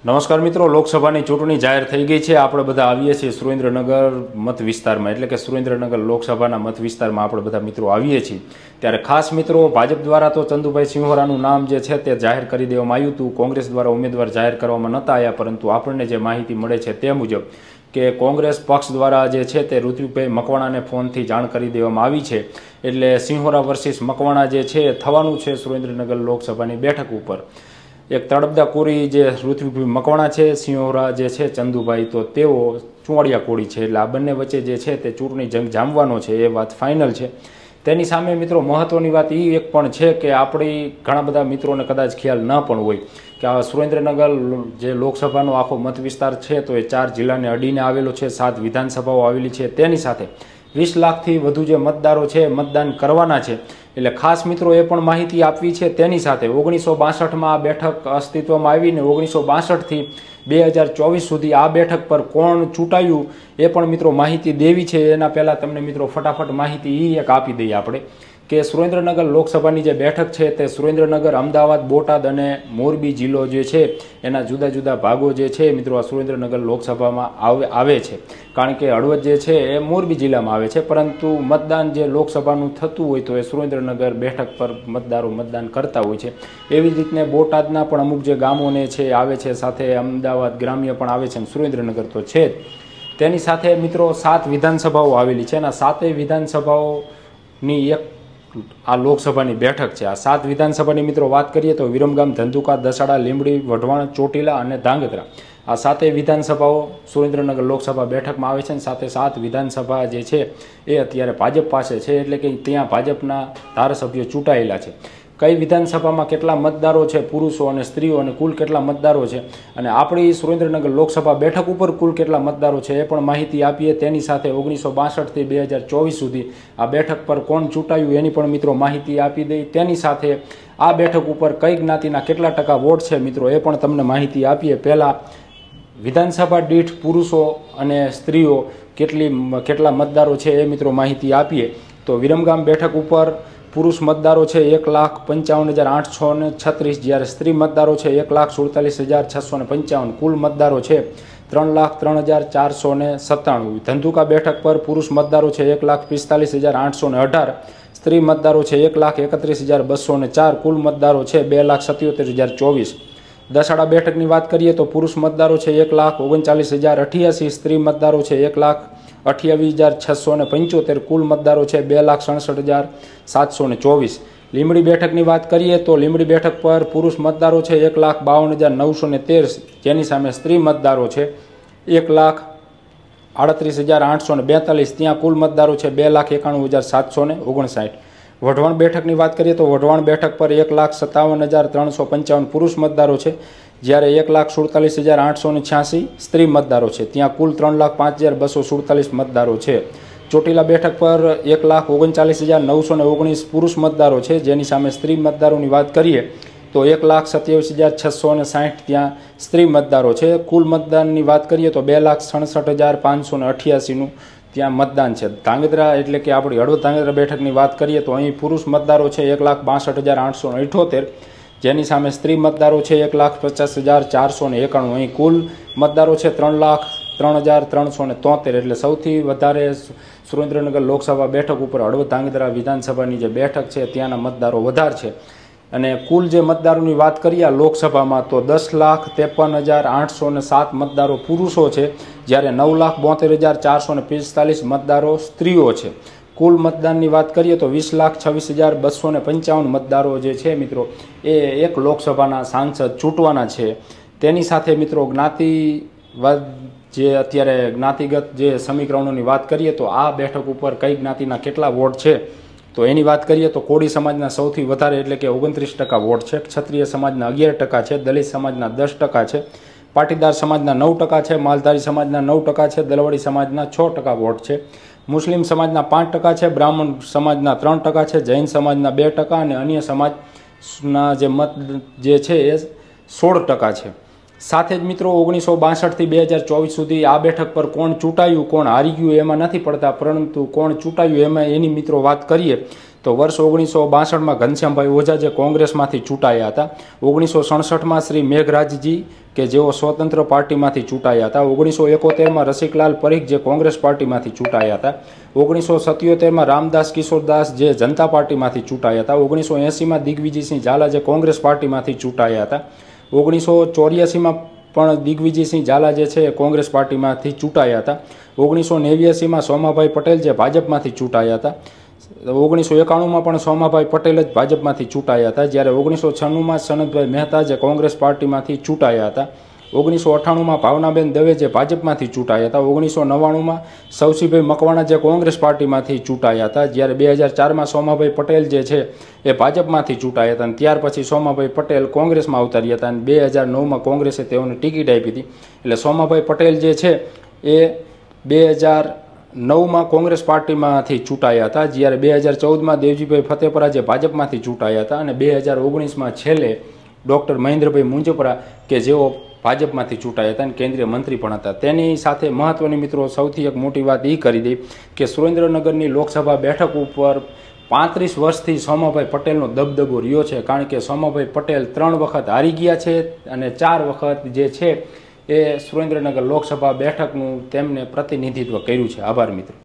નમસ્કાર મિત્રો, લોકસભાની ચૂંટણી જાહેર થઈ ગઈ છે. આપણે બધા આવીએ છીએ સુરેન્દ્રનગર મત વિસ્તારમાં એટલે કે સુરેન્દ્રનગર લોકસભાના મત વિસ્તારમાં આપણે બધા મિત્રો આવીએ છીએ. ત્યારે ખાસ મિત્રો, ભાજપ દ્વારા તો ચંદુભાઈ સિંહોરાનું નામ જે છે તે જાહેર કરી દેવામાં આવ્યું હતું. કોંગ્રેસ દ્વારા ઉમેદવાર જાહેર કરવામાં નહોતા આવ્યા, પરંતુ આપણને જે માહિતી મળે છે તે મુજબ કે કોંગ્રેસ પક્ષ દ્વારા જે છે તે ઋત્વિકભાઈ મકવાણાને ફોનથી જાણ કરી દેવામાં આવી છે. એટલે સિંહોરા વર્સિસ મકવાણા જે છે થવાનું છે સુરેન્દ્રનગર લોકસભાની બેઠક ઉપર. એક તળબદા કોરી જે ઋત્વિકભાઈ મકવાણા છે, સિંહોરા જે છે, ચંદુભાઈ, તો તેઓ ચુંવાડિયા કોળી છે. એટલે આ બંને વચ્ચે જે છે તે ચૂંટણી જંગ જામવાનો છે, એ વાત ફાઇનલ છે. તેની સામે મિત્રો મહત્વની વાત એ એક પણ છે કે આપણી ઘણા બધા મિત્રોને કદાચ ખ્યાલ ન પણ હોય કે આ સુરેન્દ્રનગર જે લોકસભાનો આખો મત વિસ્તાર છે, તો એ ચાર જિલ્લાને અડીને આવેલો છે, સાત વિધાનસભાઓ આવેલી છે. તેની સાથે વીસ લાખથી વધુ જે મતદારો છે, મતદાન કરવાના છે. એટલે ખાસ મિત્રો એ પણ માહિતી આપવી છે તેની સાથે ઓગણીસો બાસઠમાં આ બેઠક અસ્તિત્વમાં આવીને ઓગણીસો બાસઠથી બે હજાર ચોવીસ સુધી આ બેઠક પર કોણ ચૂંટાયું એ પણ મિત્રો માહિતી દેવી છે. એના પહેલાં તમને મિત્રો ફટાફટ માહિતી એ એક આપી દઈએ આપણે. કે સુરેન્દ્રનગર લોકસભાની જે બેઠક છે તે સુરેન્દ્રનગર, અમદાવાદ, બોટાદ અને મોરબી જિલ્લો જે છે એના જુદા જુદા ભાગો જે છે મિત્રો આ સુરેન્દ્રનગર લોકસભામાં આવે આવે છે. કારણ કે હળવદ જે છે એ મોરબી જિલ્લામાં આવે છે, પરંતુ મતદાન જે લોકસભાનું થતું હોય તો એ સુરેન્દ્રનગર બેઠક પર મતદારો મતદાન કરતા હોય છે. એવી જ રીતને બોટાદના પણ અમુક જે ગામોને છે આવે છે, સાથે અમદાવાદ ગ્રામ્ય પણ આવે છે સુરેન્દ્રનગર તો છે જ. તેની સાથે મિત્રો સાત વિધાનસભાઓ આવેલી છે અને સાતેય વિધાનસભાઓની એક આ લોકસભાની બેઠક છે. આ સાત વિધાનસભાની મિત્રો વાત કરીએ તો વિરમગામ, ધંધુકા, દસાડા, લીંબડી, વઢવાણ, ચોટીલા અને ધાંગધ્રા. આ સાતે વિધાનસભાઓ સુરેન્દ્રનગર લોકસભા બેઠકમાં આવે છે અને સાથે સાત વિધાનસભા જે છે એ અત્યારે ભાજપ પાસે છે. એટલે કે ત્યાં ભાજપના ધારાસભ્યો ચૂંટાયેલા છે. કઈ વિધાનસભામાં કેટલા મતદારો છે, પુરુષો અને સ્ત્રીઓ અને કુલ કેટલા મતદારો છે? અને આપણી સુરેન્દ્રનગર લોકસભા બેઠક ઉપર કુલ કેટલા મતદારો છે એ પણ માહિતી આપીએ. તેની સાથે ઓગણીસો બાસઠથી બે હજાર ચોવીસ સુધી આ બેઠક પર કોણ ચૂંટાયું એની પણ મિત્રો માહિતી આપી દઈ. તેની સાથે આ બેઠક ઉપર કઈ જ્ઞાતિના કેટલા ટકા વોટ છે મિત્રો એ પણ તમને માહિતી આપીએ. પહેલાં વિધાનસભા દીઠ પુરુષો અને સ્ત્રીઓ કેટલી કેટલા મતદારો છે એ મિત્રો માહિતી આપીએ. તો વિરમગામ બેઠક ઉપર પુરુષ મતદારો છે એક લાખ પંચાવન હજાર આઠસો ને છત્રીસ, જ્યારે સ્ત્રી મતદારો છે એક લાખ સુડતાલીસ હજાર છસો ને પંચાવન. કુલ મતદારો છે ત્રણ લાખ ત્રણ હજાર ચારસો ને સત્તાણું. ધંધુકા બેઠક પર પુરુષ મતદારો છે એક લાખ પિસ્તાલીસ હજાર આઠસો ને અઢાર. સ્ત્રી મતદારો છે એક લાખ એકત્રીસ હજાર બસો ને ચાર. કુલ મતદારો છે બે લાખ સત્યોતેર હજાર ચોવીસ. દસાડા બેઠકની વાત કરીએ તો પુરુષ મતદારો છે એક લાખ ઓગણચાલીસ હજાર અઠ્યાસી, સ્ત્રી મતદારો છે એક લાખ અઠ્યાવીસ હજાર છસો ને પંચોતેર, કુલ મતદારો છે બે લાખ સડસઠ હજાર સાતસો ને ચોવીસ. લીંબડી બેઠકની વાત કરીએ તો લીંબડી બેઠક પર પુરુષ મતદારો છે એક લાખ બાવન હજાર નવસો ને તેર, જેની સામે સ્ત્રી મતદારો છે એક લાખ આડત્રીસ હજાર આઠસો ને બેતાલીસ, ત્યાં કુલ મતદારો છે બે લાખ એકાણું હજાર સાતસો ને ઓગણસાઠ. વઢવાણ બેઠકની વાત કરીએ તો વઢવાણ બેઠક પર એક લાખ સત્તાવન હજાર ત્રણસો પંચાવન પુરુષ મતદારો છે. જ્યારે એક લાખ સુડતાલીસ હજાર આઠસો ને છ્યાસી સ્ત્રી મતદારો છે. ત્યાં કુલ ત્રણ લાખ પાંચ હજાર બસો સુડતાલીસ મતદારો છે. ચોટીલા બેઠક પર એક લાખ ઓગણચાલીસ હજાર નવસો ને ઓગણીસ પુરુષ મતદારો છે. જેની સામે સ્ત્રી મતદારોની વાત કરીએ તો એક લાખ સત્યાવીસ હજાર છસો ને સાઠ ત્યાં સ્ત્રી મતદારો છે. કુલ મતદાનની વાત કરીએ તો બે લાખ સડસઠ હજાર પાંચસો ને અઠ્યાસીનું ત્યાં મતદાન છે. ધાંગધ્રા એટલે કે આપણી હળવદ ધાંગધ્રા બેઠકની વાત કરીએ તો અહીં પુરુષ મતદારો છે એક લાખ બાસઠ હજાર આઠસો અઠ્યોતેર, જેની સામે સ્ત્રી મતદારો છે એક લાખ પચાસ હજાર ચારસો ને એકાણું. અહીં કુલ મતદારો છે ત્રણ લાખ ત્રણ હજાર ત્રણસો ને તોતેર. એટલે સૌથી વધારે સુરેન્દ્રનગર લોકસભા બેઠક ઉપર હળવદ ધાંગધ્રા વિધાનસભાની જે બેઠક છે ત્યાંના મતદારો વધારે છે. અને કુલ જે મતદારોની વાત કરીએ આ લોકસભામાં, તો દસ લાખ ત્રેપન હજાર આઠસો ને સાત મતદારો પુરુષો છે, જ્યારે નવ લાખ બોતેર હજાર ચારસો ને પિસ્તાલીસ મતદારો સ્ત્રીઓ છે. કુલ મતદાનની વાત કરીએ તો વીસ લાખ છવ્વીસ હજાર બસો ને પંચાવન મતદારો જે છે મિત્રો, એ એક લોકસભાના સાંસદ ચૂંટવાના છે. તેની સાથે મિત્રો જ્ઞાતિવાદ જે અત્યારે જ્ઞાતિગત જે સમીકરણોની વાત કરીએ તો આ બેઠક ઉપર કઈ જ્ઞાતિના કેટલા વોટ છે? તો એની વાત કરીએ તો કોળી સમાજના સૌથી વધારે એટલે કે ઓગણત્રીસ ટકા વોટ છે, ક્ષત્રિય સમાજના અગિયાર ટકા છે, દલિત સમાજના દસ ટકા છે, પાટીદાર સમાજના નવ ટકા છે, માલધારી સમાજના નવ ટકા છે, દલવાડી સમાજના છ ટકા વોટ છે, મુસ્લિમ સમાજના પાંચ ટકા છે, બ્રાહ્મણ સમાજના ત્રણ ટકા છે, જૈન સમાજના બે ટકા અને અન્ય સમાજના જે મત જે છે એ સોળ ટકા છે. સાથે જ મિત્રો, ઓગણીસો બાસઠથી બે હજાર ચોવીસ સુધી આ બેઠક પર કોણ ચૂંટાયું, કોણ હારી ગયું, એમાં નથી પડતા, પરંતુ કોણ ચૂંટાયું, એમાં એની મિત્રો વાત કરીએ તો વર્ષ ઓગણીસો બાસઠમાં ઘનશ્યામભાઈ ઓઝા જે કોંગ્રેસમાંથી ચૂંટાયા હતા, ઓગણીસો સડસઠમાં શ્રી મેઘરાજજી કે જેઓ સ્વતંત્ર પાર્ટીમાંથી ચૂંટાયા હતા, ઓગણીસો એકોતેરમાં રસિકલાલ પરીખ જે કોંગ્રેસ પાર્ટીમાંથી ચૂંટાયા હતા, ઓગણીસો સત્યોતેરમાં રામદાસ કિશોરદાસ જે જનતા પાર્ટીમાંથી ચૂંટાયા હતા, ઓગણીસો એંસીમાં દિગ્વિજયસિંહ ઝાલા જે કોંગ્રેસ પાર્ટીમાંથી ચૂંટાયા હતા ઓગણીસો ચોર્યાસીમાં પણ દિગ્વિજયસિંહ ઝાલા જે છે કોંગ્રેસ પાર્ટીમાંથી ચૂંટાયા હતા. ઓગણીસો નેવ્યાસીમાં સોમાભાઈ પટેલ જે ભાજપમાંથી ચૂંટાયા હતા. ઓગણીસો એકાણુંમાં પણ સોમાભાઈ પટેલ જ ભાજપમાંથી ચૂંટાયા હતા. જ્યારે ઓગણીસો છન્નુંમાં સનતભાઈ મહેતા જે કોંગ્રેસ પાર્ટીમાંથી ચૂંટાયા હતા. ઓગણીસો અઠ્ઠાણુંમાં ભાવનાબેન દવે જે ભાજપમાંથી ચૂંટાયા હતા ઓગણીસો નવ્વાણુંમાં સૌસીભાઈ મકવાણા જે કોંગ્રેસ પાર્ટીમાંથી ચૂંટાયા હતા, જ્યારે બે હજાર ચારમાં સોમાભાઈ પટેલ જે છે એ ભાજપમાંથી ચૂંટાયા હતા અને ત્યાર પછી સોમાભાઈ પટેલ કોંગ્રેસમાં અવતર્યા હતા અને બે હજાર નવમાં કોંગ્રેસે તેઓને ટિકિટ આપી હતી. એટલે સોમાભાઈ પટેલ જે છે એ બે હજાર નવમાં કોંગ્રેસ પાર્ટીમાંથી ચૂંટાયા હતા, જ્યારે બે હજાર ચૌદમાં દેવજીભાઈ ફતેપરા જે ભાજપમાંથી ચૂંટાયા હતા અને બે હજાર ઓગણીસમાં છેલ્લે ડૉક્ટર મહેન્દ્રભાઈ મુંજપરા કે જેઓ ભાજપમાંથી ચૂંટાયા હતા અને કેન્દ્રીય મંત્રી પણ હતા. તેની સાથે મહત્વની મિત્રો, સૌથી એક મોટી વાત એ કરી દઈ કે સુરેન્દ્રનગરની લોકસભા બેઠક ઉપર પાંત્રીસ વર્ષથી સોમાભાઈ પટેલનો દબદબો રહ્યો છે. કારણ કે સોમાભાઈ પટેલ ત્રણ વખત હારી ગયા છે અને ચાર વખત જે છે એ સુરેન્દ્રનગર લોકસભા બેઠકનું તેમને પ્રતિનિધિત્વ કર્યું છે. આભાર, મિત્રો.